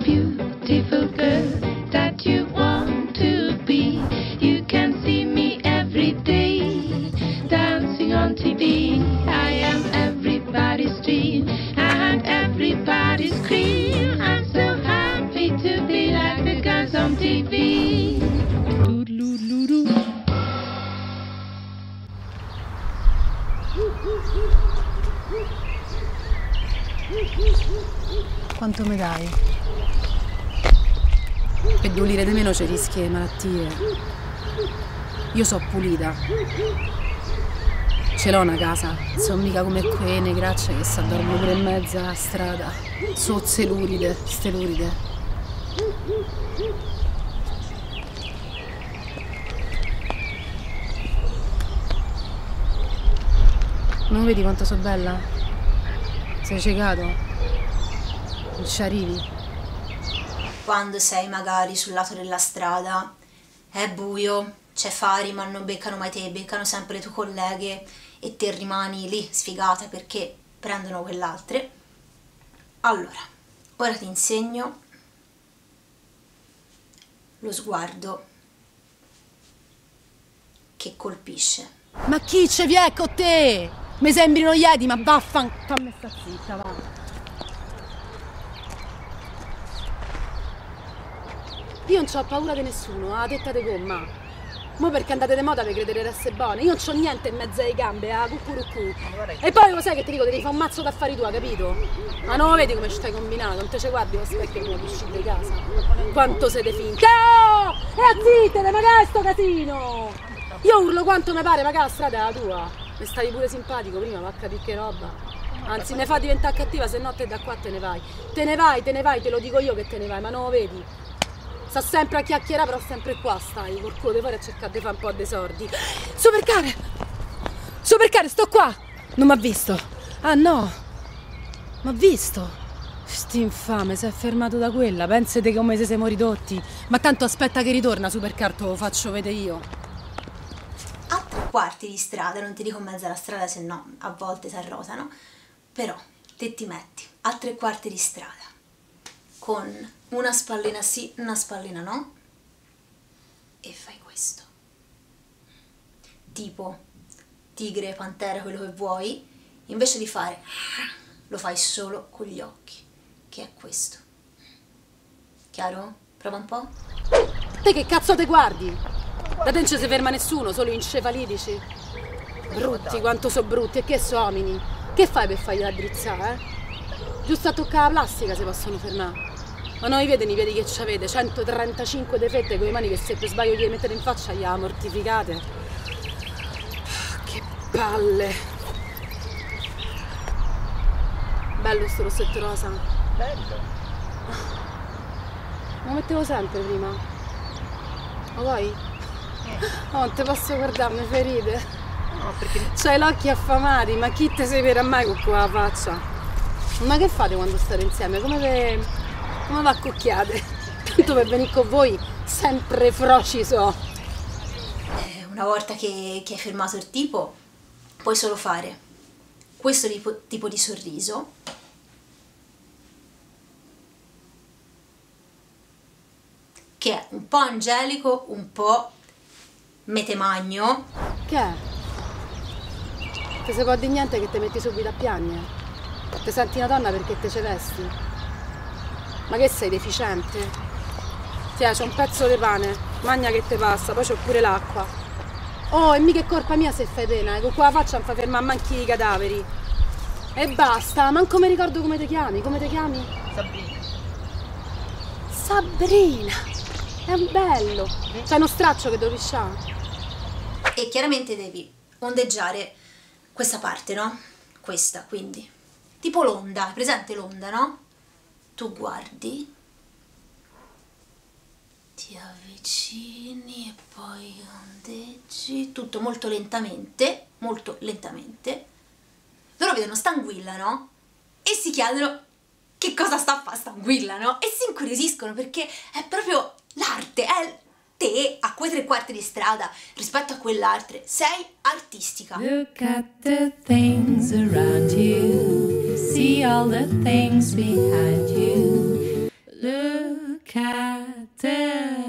beautiful girl that you want to be. You can see me every day dancing on TV. I am everybody's dream and everybody's cream. I'm so happy to be like the girls on TV. Quanto mi dai? Per dolire di meno c'è rischi di malattie. Io so pulita. Ce l'ho una casa, sono mica come quelle gracce che si addormono pure in mezzo alla strada. Sozze luride, ste luride. Non vedi quanto sono bella? Sei ciecato? Non ci arrivi? Quando sei magari sul lato della strada, è buio, c'è fari ma non beccano mai te, beccano sempre le tue colleghe e te rimani lì sfigata perché prendono quell'altre. Allora, ora ti insegno lo sguardo che colpisce. Ma chi ce vi è con te? Mi sembri Yeti, ma vaffan... Fammi sta zitta, va. Io non ho paura di nessuno, a tetta di gomma. Mo perché andate di moda per credere di essere buone. Io non c'ho niente in mezzo alle gambe, a cucurucù. E poi lo sai che ti dico, devi fare un mazzo d'affari tua, capito? Ma non lo vedi come stai combinato? Non te ci guardi lo specchio prima di uscire di casa. Quanto siete finti. Oh! E zittete, ma che è sto casino? Io urlo quanto mi pare, ma che la strada è la tua. Mi stavi pure simpatico prima, va a capire che roba. Anzi, ne fa diventare cattiva, se no te da qua te ne vai. Te ne vai, te ne vai, te lo dico io che te ne vai, ma non lo vedi? Sta sempre a chiacchierare, però sempre qua stai, col di fare a cercare di fare un po' dei sordi. Supercare! Supercare, sto qua! Non mi ha visto. Ah no! M'ha visto. Sti infame, si è fermato da quella. Pensate come se siamo ridotti. Ma tanto aspetta che ritorna, Supercar, te lo faccio vedere io. a tre quarti di strada, non ti dico in mezzo alla strada, se no a volte si arrotano, però te ti metti a tre quarti di strada con una spallina sì, una spallina no e fai questo. Tipo tigre, pantera, quello che vuoi, invece di fare lo fai solo con gli occhi, che è questo. Chiaro? Prova un po'. Te che cazzo te guardi? Da te non ci si ferma nessuno, solo i encefalitici. Brutti, quanto so brutti, e che so omini. Che fai per fargli la drizzare, eh? Giusto a toccare la plastica si possono fermare. Ma vede, ne vedi che ci avete 135 defette con le mani che se per sbaglio gli mettete in faccia gli mortificate. Che palle! Bello sto rossetto rosa. Bello. Lo mettevo sempre prima. Lo vuoi? Oh, non te posso guardare, mi ferite. No, perché C'hai gli occhi affamati, ma chi te si vede mai con quella faccia? Ma che fate quando state insieme? Come ve... come va a cucchiate? Tanto per venire con voi, sempre froci so. Eh, una volta che, che hai fermato il tipo, puoi solo fare questo tipo, tipo di sorriso. Che è un po' angelico, un po' metemagno. Che è? Te se può di niente che te metti subito a piangere? Te senti una donna perché te ce vesti? Ma che sei deficiente? Tiè, c'è un pezzo di pane, magna che te passa, poi c'ho pure l'acqua. Oh, e mica è colpa mia se fai pena, eh, con quella faccia non fa fermare manchi i cadaveri. E basta, manco mi ricordo come ti chiami, come ti chiami? Sabrina. Sabrina! È un bello! C'è uno straccio che devo lisciare. E chiaramente devi ondeggiare questa parte, no? Questa, quindi. Tipo l'onda, hai presente l'onda, no? Tu guardi, ti avvicini e poi ondeggi, tutto molto lentamente, molto lentamente. Loro vedono Stanguilla, no? E si chiedono che cosa sta a fare Stanguilla, no? E si incuriosiscono perché è proprio l'arte, è te a quei tre quarti di strada rispetto a quell'altra sei artistica. Look at the things around you, see all the things behind you. Look at the